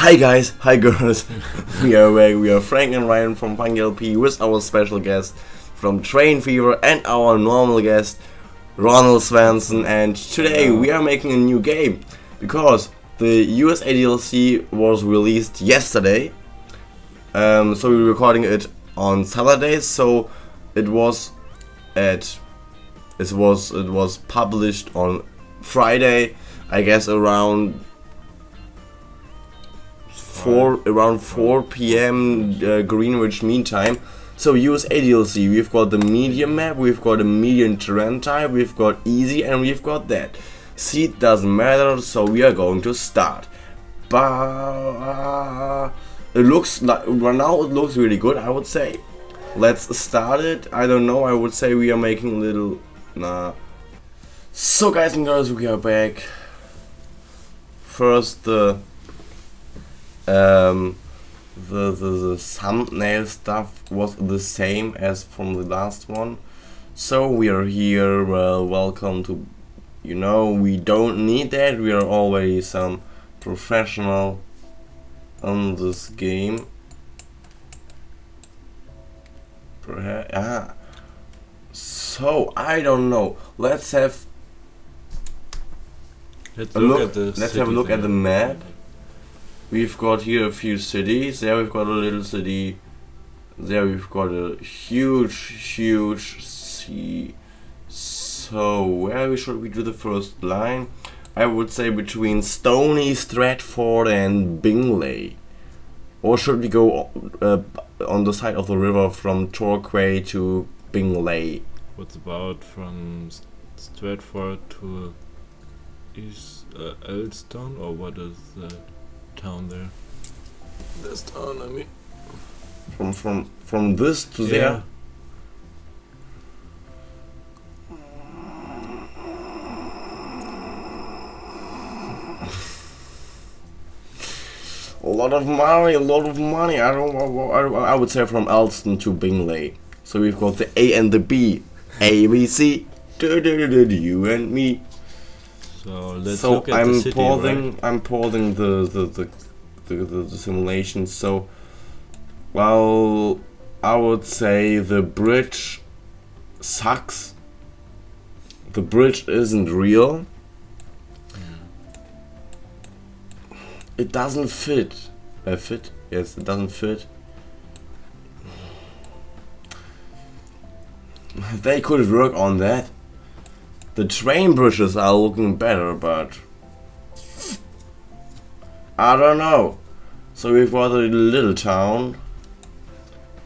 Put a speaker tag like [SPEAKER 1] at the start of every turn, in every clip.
[SPEAKER 1] Hi guys, hi girls. we are back. We are Frank and Ryan from Funghi LP with our special guest from Train Fever and our normal guest Ronald Swanson. And today we are making a new game because the USA DLC was released yesterday. Um, so we're recording it on Saturday. So it was at it was it was published on Friday. I guess around four around 4 p.m. Uh, Greenwich Mean Time. So USA DLC. We've got the medium map, we've got a medium terrain type, we've got easy, and we've got that. Seed doesn't matter, so we are going to start. But it looks like right now it looks really good. I would say. Let's start it. I don't know. I would say we are making a little. Nah. So guys and girls, we are back. First the um, the, the, the thumbnail stuff was the same as from the last one. So we are here, well, welcome to, you know, we don't need that, we are already some professional on this game. Perhaps, ah. So, I don't know, let's have
[SPEAKER 2] Let's
[SPEAKER 1] a
[SPEAKER 2] look,
[SPEAKER 1] look,
[SPEAKER 2] at the
[SPEAKER 1] let's have a look at the map. We've got here a few cities. There we've got a little city. There we've got a huge, huge sea. So where should we do the first line? I would say between Stony, Stratford, and Bingley. Or should we go uh, on the side of the river from Torquay to Bingley?
[SPEAKER 2] What's about from Stratford to East uh, Elstone, or what is the town there? This town, I mean.
[SPEAKER 1] From from from this to
[SPEAKER 2] Yeah.
[SPEAKER 1] there? A lot of money, a lot of money. I don't. I, I would say from Elston to Bingley. So we've got the A and the B, A B C, do, do, do, do, you and me.
[SPEAKER 2] So let's
[SPEAKER 1] so
[SPEAKER 2] look at
[SPEAKER 1] I'm
[SPEAKER 2] the city.
[SPEAKER 1] pausing.
[SPEAKER 2] right?
[SPEAKER 1] I'm pausing the the the, the, the, the simulation. So, well, I would say the bridge sucks. The bridge isn't real. It doesn't fit. Uh, fit? Yes, it doesn't fit. They could work on that. The train bridges are looking better, but I don't know. So we've got a little town.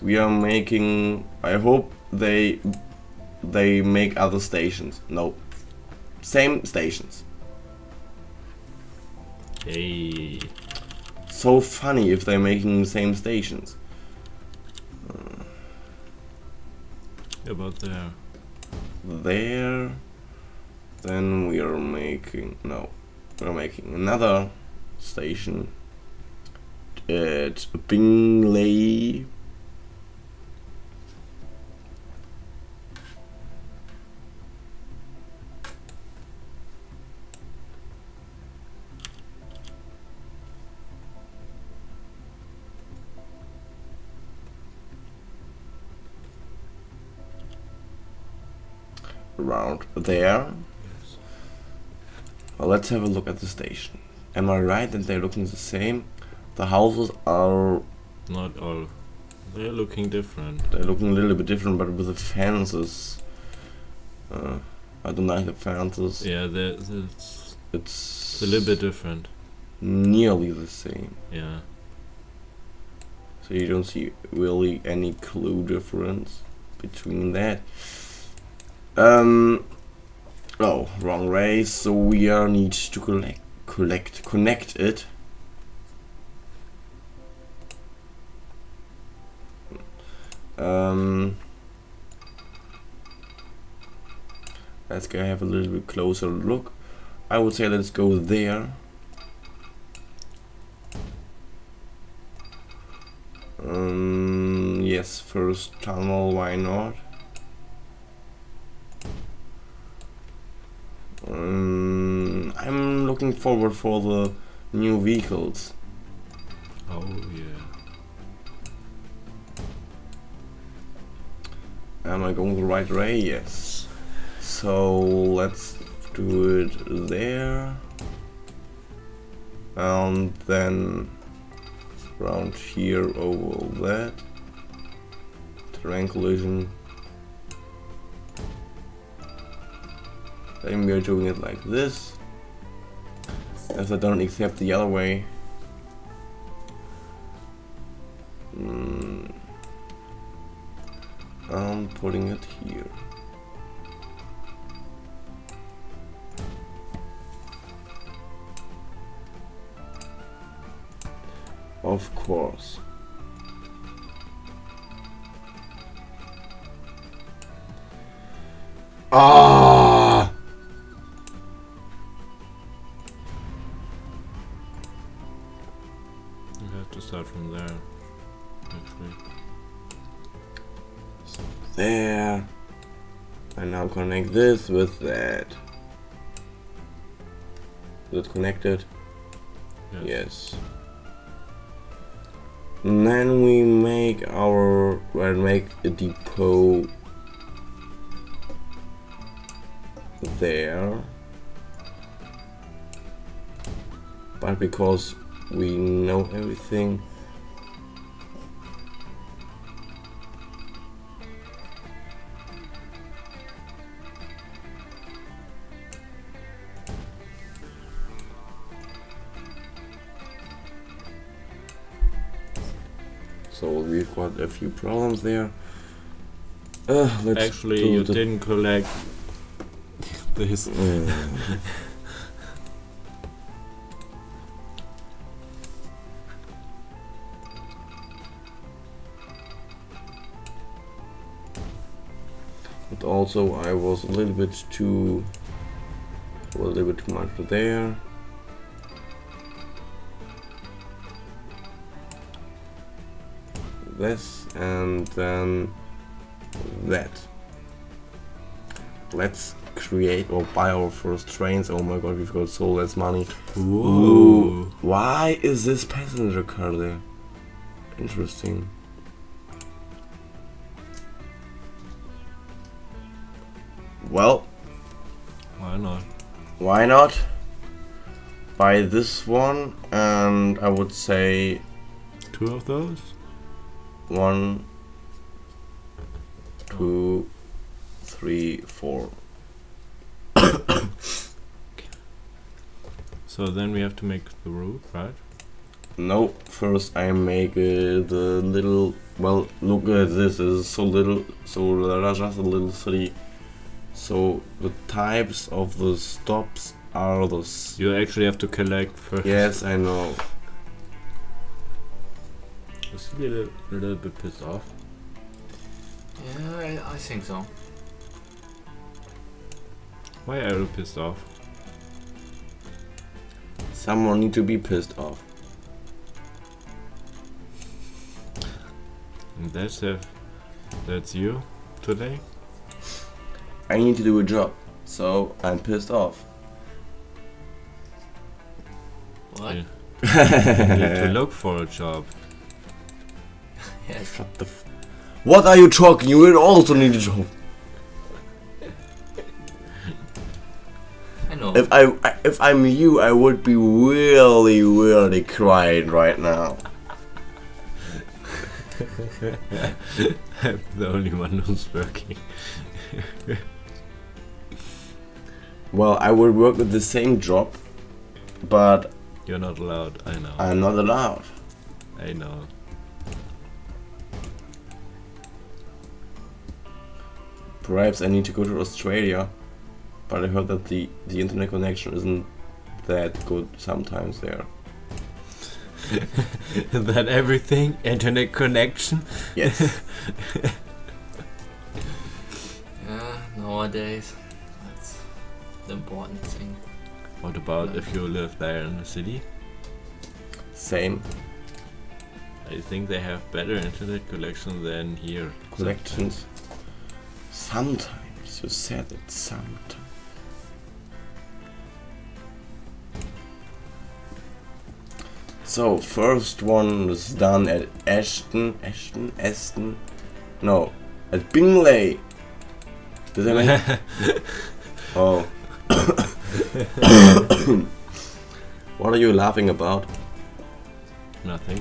[SPEAKER 1] We are making. I hope they they make other stations. No, same stations.
[SPEAKER 2] Hey.
[SPEAKER 1] So funny if they're making the same stations.
[SPEAKER 2] About there.
[SPEAKER 1] there then we are making no we're making another station at Bingley around there. Well, let's have a look at the station. Am I right that they're looking the same? The houses are
[SPEAKER 2] Not all. They're looking different.
[SPEAKER 1] they're looking a little bit different, but with the fences, uh, I don't like the fences.
[SPEAKER 2] Yeah, they're, they're- it's,
[SPEAKER 1] It's
[SPEAKER 2] it's a little bit different.
[SPEAKER 1] nearly the same,
[SPEAKER 2] Yeah.
[SPEAKER 1] so you don't see really any clue difference between that. Um. Oh, wrong way. So we are need to collect, collect, connect it. Um. Let's go have a little bit closer look. I would say let's go there. Um, yes, first tunnel, why not? Um, I'm looking forward for the new vehicles.
[SPEAKER 2] Oh yeah.
[SPEAKER 1] Am I going the right way? Yes. So let's do it there. And then around here over that. Terrain collision. Then we are doing it like this. As I don't accept the other way. Mm. I'm putting it here. Of course. Ah! Connect this with that. Is it connected?
[SPEAKER 2] Yes.
[SPEAKER 1] Yes. And then we make our well make a depot there. But because we know everything a few problems there. Uh, let's
[SPEAKER 2] Actually, you
[SPEAKER 1] the-
[SPEAKER 2] didn't collect this.
[SPEAKER 1] Uh, but also I was a little bit too a little bit too much there. This and then that. Let's create or buy our first trains. Oh my god, we've got so less money. Ooh. Why is this passenger car there? Interesting. Well,
[SPEAKER 2] Why not?
[SPEAKER 1] why not? Buy this one, and I would say
[SPEAKER 2] Two of those?
[SPEAKER 1] One, two, three, four.
[SPEAKER 2] So then we have to make the roof, right?
[SPEAKER 1] No, first I make uh, the little. Well, look at this. It's so little. So there's just a little city. So the types of the stops are the. s-
[SPEAKER 2] You actually have to collect first.
[SPEAKER 1] Yes, I know.
[SPEAKER 2] Is he a little, a little bit pissed off?
[SPEAKER 3] Yeah, I, I think so.
[SPEAKER 2] Why are you pissed off?
[SPEAKER 1] Someone need to be pissed off.
[SPEAKER 2] And that's it. That's you today?
[SPEAKER 1] I need to do a job, so I'm pissed off.
[SPEAKER 3] What?
[SPEAKER 2] You need to look for a job.
[SPEAKER 3] Yes.
[SPEAKER 1] Shut the. F- what are you talking? You will also need a job.
[SPEAKER 3] I know.
[SPEAKER 1] If I if I'm you, I would be really really crying right now.
[SPEAKER 2] I'm the only one who's working.
[SPEAKER 1] Well, I would work with the same job, but
[SPEAKER 2] You're not allowed, I know.
[SPEAKER 1] I'm not allowed.
[SPEAKER 2] I know.
[SPEAKER 1] Perhaps I need to go to Australia, but I heard that the the internet connection isn't that good sometimes there.
[SPEAKER 2] that everything? Internet connection?
[SPEAKER 1] Yes.
[SPEAKER 3] Yeah, nowadays, that's the important thing.
[SPEAKER 2] What about if you live there in the city?
[SPEAKER 1] Same
[SPEAKER 2] I think they have better internet connection than here.
[SPEAKER 1] connections. Sometimes you said it. Sometimes. So first one was done at Ashton, Ashton, Aston, no, at Bingley. Does that make? oh. what are you laughing about?
[SPEAKER 2] Nothing.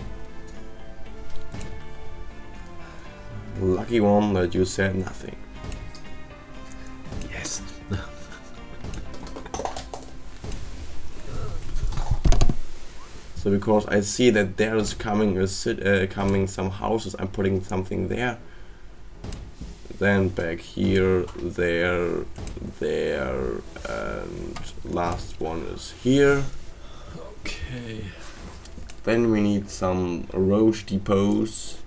[SPEAKER 1] Lucky one that you said nothing. So because I see that there is coming a uh, coming some houses, I'm putting something there. Then back here, there, there, and last one is here.
[SPEAKER 2] Okay.
[SPEAKER 1] Then we need some road depots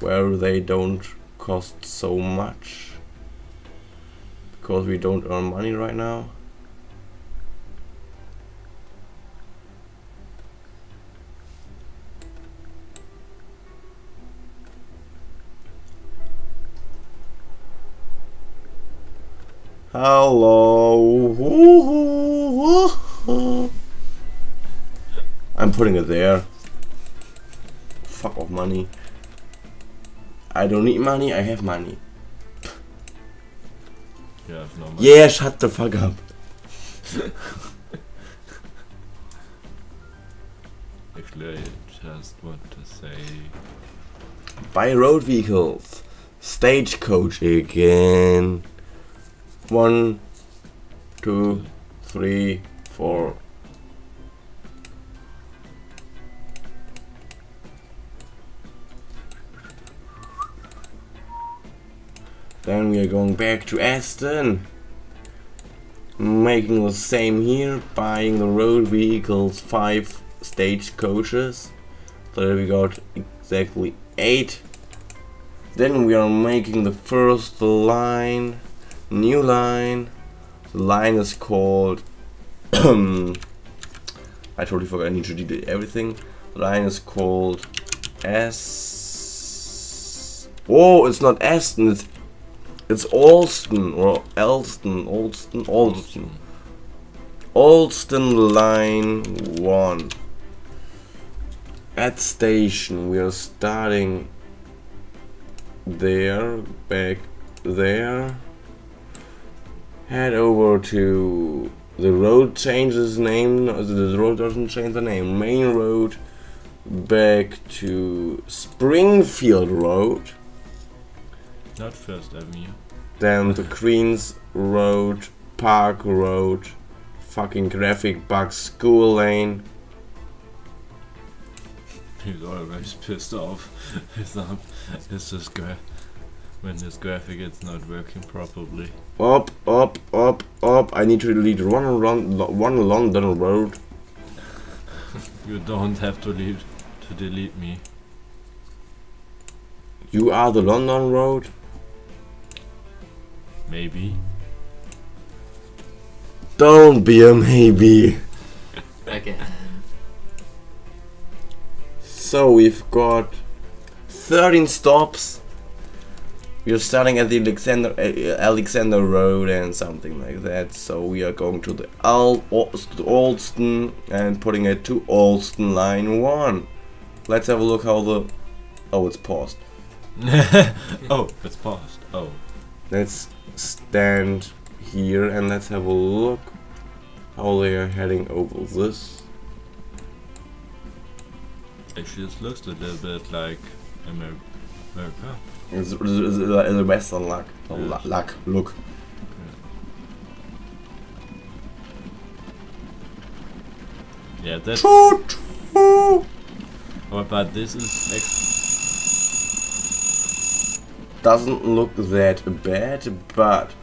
[SPEAKER 1] where they don't cost so much because we don't earn money right now. Hello. I'm putting it there. Fuck off money. I don't need money, I have money.
[SPEAKER 2] You have no money.
[SPEAKER 1] Yeah, shut the fuck up.
[SPEAKER 2] Actually, I just want to say.
[SPEAKER 1] Buy road vehicles. Stagecoach again. One, two, three, four. Then we are going back to Aston. Making the same here, buying the road vehicles, five stage coaches. So we got exactly eight. Then we are making the first line, new line. The line is called. I totally forgot. I need to delete everything. The line is called S. Oh, it's not Aston. It's it's Alston or Elston, Alston, Alston. Alston line 1. At station, we are starting there, back there. Head over to the road changes name, no, the road doesn't change the name. Main road, back to Springfield Road.
[SPEAKER 2] Not First Avenue.
[SPEAKER 1] Then the Queens Road, Park Road, fucking graphic bug school lane.
[SPEAKER 2] He's always pissed off if um, it's this gra- when this graphic is not working properly.
[SPEAKER 1] Up, up, up, up. I need to delete one, run, one London road.
[SPEAKER 2] You don't have to leave to delete me.
[SPEAKER 1] You are the London road.
[SPEAKER 2] Maybe.
[SPEAKER 1] Don't be a maybe.
[SPEAKER 3] okay.
[SPEAKER 1] So we've got 13 stops. We're starting at the Alexander uh, Alexander Road and something like that. So we are going to the Al Alston and putting it to Alston line one. Let's have a look how the oh it's paused.
[SPEAKER 2] oh, it's paused. Oh.
[SPEAKER 1] Let's stand here and let's have a look how they are heading over this.
[SPEAKER 2] Actually, this looks a little bit like Amer- America.
[SPEAKER 1] It's, it's, it's the western luck.
[SPEAKER 2] Yes.
[SPEAKER 1] luck. Look.
[SPEAKER 2] Yeah, that.
[SPEAKER 1] Choo, choo.
[SPEAKER 2] Oh, but this is.
[SPEAKER 1] Doesn't look that bad, but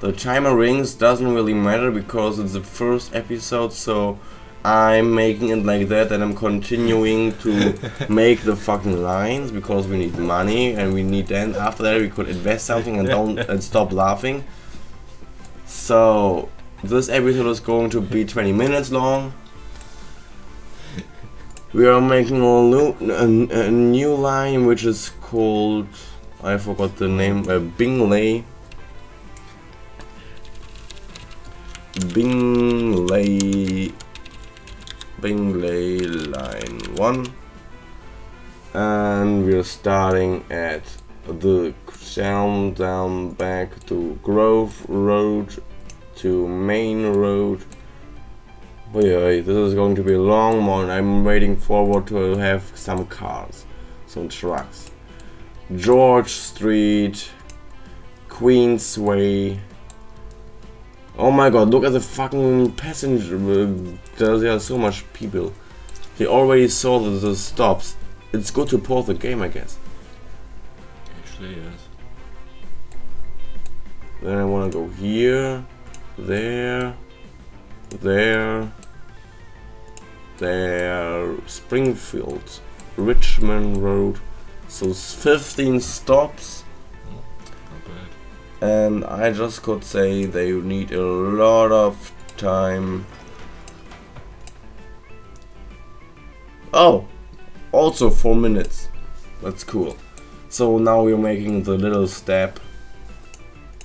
[SPEAKER 1] the timer rings doesn't really matter because it's the first episode, so I'm making it like that and I'm continuing to make the fucking lines because we need money and we need then after that we could invest something and don't and stop laughing. So this episode is going to be 20 minutes long. We are making a new, a, a new line which is called I forgot the name uh, Bingley Bingley Bingley line 1 and we're starting at the down down back to Grove Road to Main Road yeah, this is going to be a long one. I'm waiting forward to have some cars, some trucks. George Street, Queensway. Oh my god, look at the fucking passenger. Uh, there There's yeah, so much people. He already saw the, the stops. It's good to pause the game, I guess.
[SPEAKER 2] Actually, yes.
[SPEAKER 1] Then I wanna go here, there, there, there, Springfield, Richmond Road. So 15 stops. And I just could say they need a lot of time. Oh, also 4 minutes. That's cool. So now we're making the little step.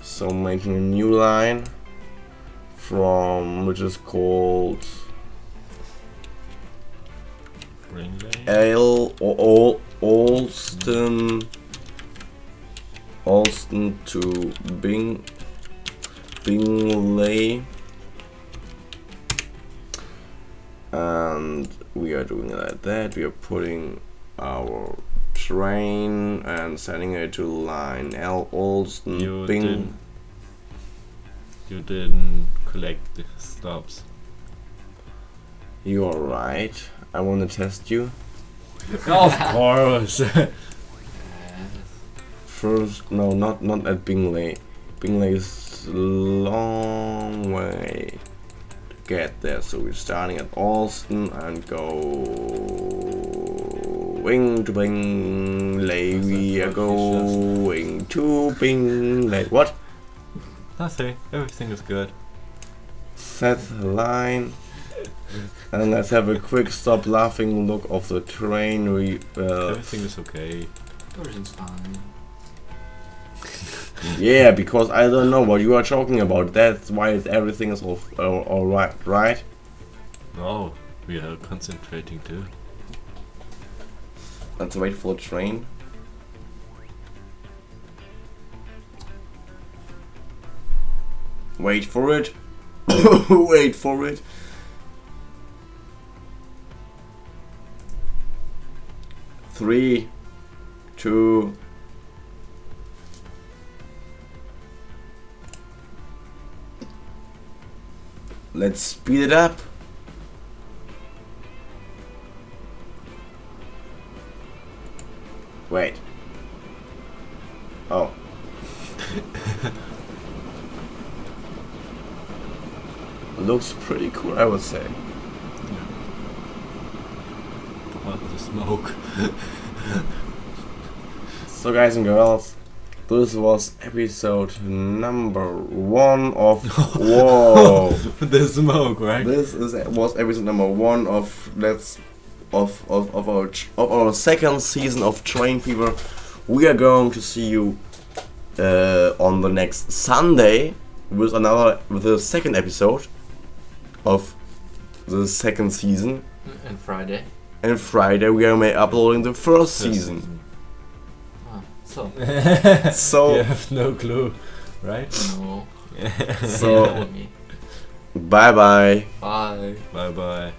[SPEAKER 1] So making a new line from which is called
[SPEAKER 2] Bringley.
[SPEAKER 1] Al or Al Alston Alston to Bing Bingley and we are doing it like that we are putting our train and sending it to line L Alston
[SPEAKER 2] You
[SPEAKER 1] Bing
[SPEAKER 2] didn't. You didn't collect the stops.
[SPEAKER 1] you are right I want to test you
[SPEAKER 2] of course.
[SPEAKER 3] Yes.
[SPEAKER 1] First, no, not not at Bingley. Bingley is a long way to get there, so we're starting at Alston and go. going to Bingley. We are going to Bingley. What?
[SPEAKER 2] Nothing. Everything is good.
[SPEAKER 1] Set the line. And let's have a quick stop laughing look of the train. We uh,
[SPEAKER 2] Everything is okay.
[SPEAKER 3] Everything's fine.
[SPEAKER 1] Yeah, because I don't know what you are talking about. That's why everything is all, all, all right, right?
[SPEAKER 2] No, we are concentrating too.
[SPEAKER 1] Let's wait for the train. Wait for it. wait for it. Three, two. Let's speed it up. Wait. Oh. Looks pretty cool, I would say.
[SPEAKER 2] What the smoke?
[SPEAKER 1] So, guys and girls, this was episode number one of. Whoa!
[SPEAKER 2] the smoke, right?
[SPEAKER 1] this is was episode number one of let's of of of our of our second season of Train Fever. We are going to see you uh, on the next Sunday with another with the second episode of the second season.
[SPEAKER 3] And Friday.
[SPEAKER 1] And Friday we are ma- uploading the first
[SPEAKER 2] First
[SPEAKER 1] season.
[SPEAKER 3] Ah, so,
[SPEAKER 1] So
[SPEAKER 2] you have no clue, right?
[SPEAKER 3] no.
[SPEAKER 1] so bye bye.
[SPEAKER 3] Bye.
[SPEAKER 2] Bye bye.